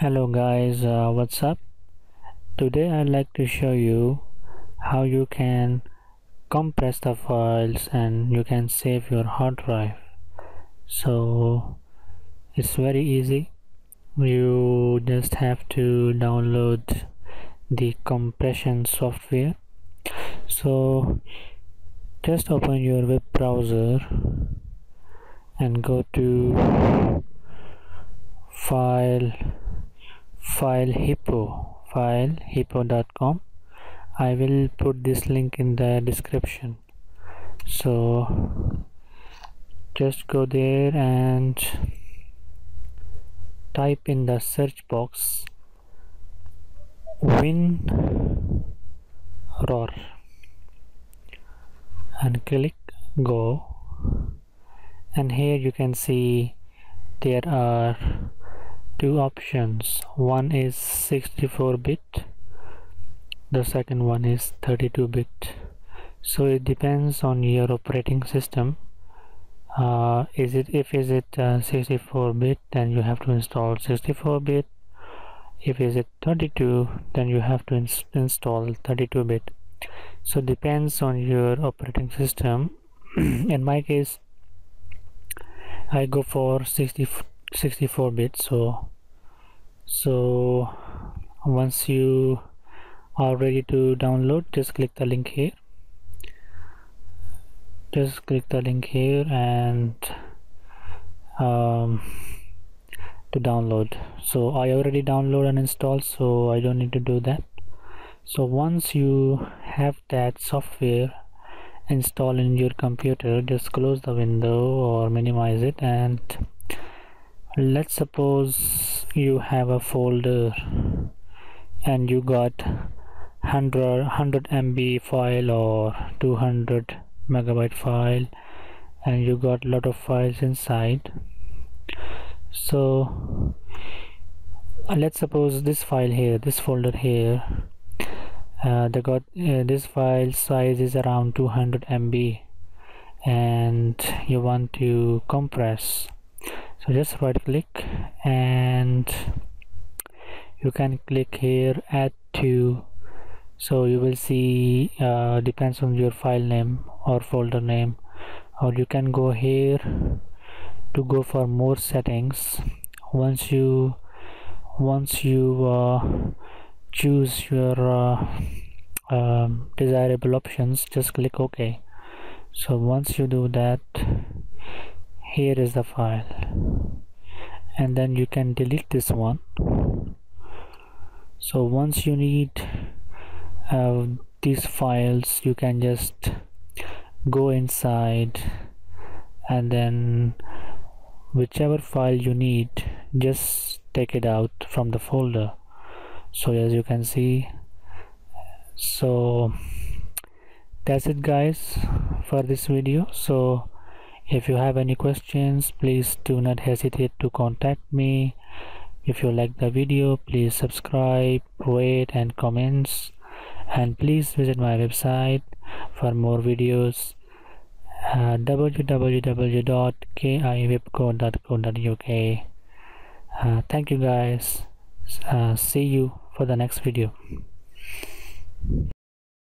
hello guys. Uh, what's up? Today I'd like to show you how you can compress the files and you can save your hard drive. So it's very easy. You just have to download the compression software. So just open your web browser and go to file FileHippo file hippo.com I will put this link in the description. So just go there and type in the search box win roar and click go. And here you can see there are two options. One is 64 bit the second one is 32 bit. So it depends on your operating system. Uh, is it if is it uh, 64 bit then you have to install 64 bit. If is it 32 then you have to ins install 32 bit. So depends on your operating system. In my case I go for 60 64 bit so so once you are ready to download just click the link here. Just click the link here and um, to download. So I already download and install so I don't need to do that. So once you have that software installed in your computer just close the window or minimize it and let's suppose you have a folder and you got 100 100 MB file or 200 megabyte file and you got lot of files inside. So uh, let's suppose this file here this folder here uh, they got uh, this file size is around 200 MB and you want to compress so just right click and you can click here add to. So you will see uh, depends on your file name or folder name. Or you can go here to go for more settings. Once you once you uh, choose your uh, um, desirable options just click ok so once you do that here is the file. And then you can delete this one. So once you need uh, these files you can just go inside and then whichever file you need just take it out from the folder. So as you can see so that's it guys for this video. So if you have any questions please do not hesitate to contact me. If you like the video please subscribe rate and comments. And please visit my website for more videos uh, www.kiwebco.co.uk uh, thank you guys. Uh, see you for the next video